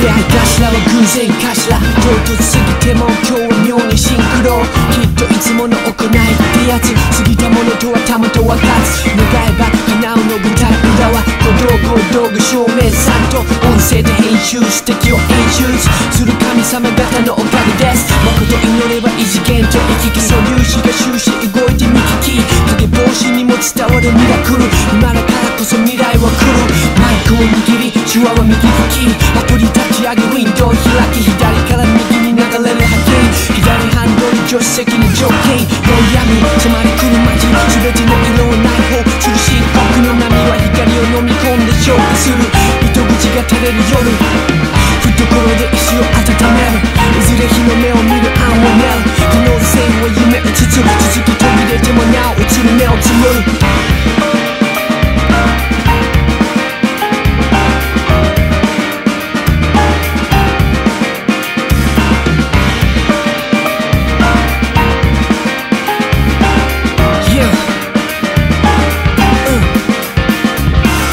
然かしらは偶然かしら。唐突すぎても今日は妙にシンクロ。きっといつもの行いってやつ過ぎたものとはたまとは勝つ願えば叶うの舞台裏は小道具道具照明さんと音声で編集素て敵を演習する神様方のおかげです。誠祈れば異次元と行き来素粒子が終始動いて見聞き影防止にも伝わるミラクル。今ンドル助手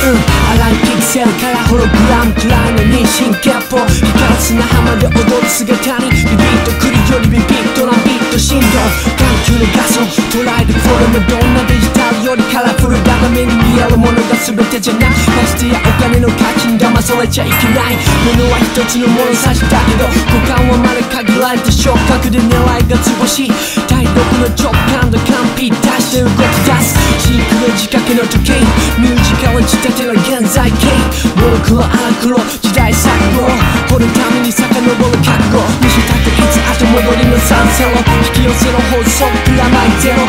うんアランピクセルからホログラムくらいの妊娠キャッポ光る砂浜で踊る姿にビビッと来るよりビビッとラビット振動眼球の画素捉えるフォルムどんなデジタルよりカラフルだが目に見えるものが全てじゃないましてやお金の価値に騙されちゃいけないものは一つの物差しだけど五感はまだ限られた触覚で狙いがつぼし体力の直感と完璧出して動き出すシンクロ仕掛けの時計ミュージカル仕立ての現在形モノクロアナクロ時代錯誤掘るために遡る覚悟見せたくいつ後戻りのサンセロ引き寄せろ法則プラマイゼロ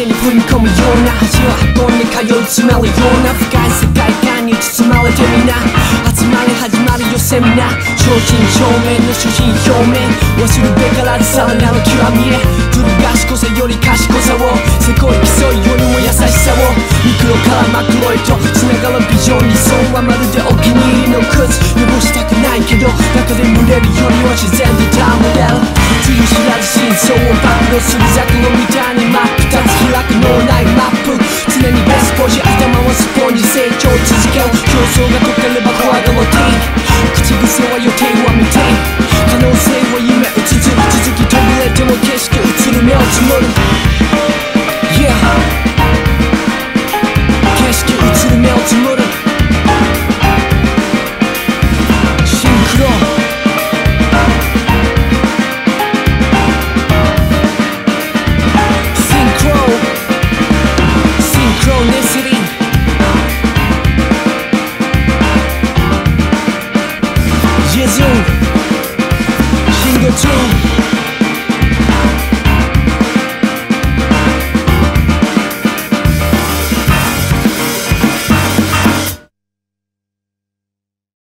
地に踏み込むような恥を運んで通い詰まるような深い世界観に包まれてみな集まり始まるよセミナー正真正銘の主人表明忘るべからずさらなる極みへずる賢さより賢さをせこい競いよりも優しさを肉クロからマいロへと繋がるビジョン理想はまるでお気に入りの靴汚したくないけど中で群れるよりは自然と戯れるつゆ知らず真相を暴露するまま思考に成長続け競争が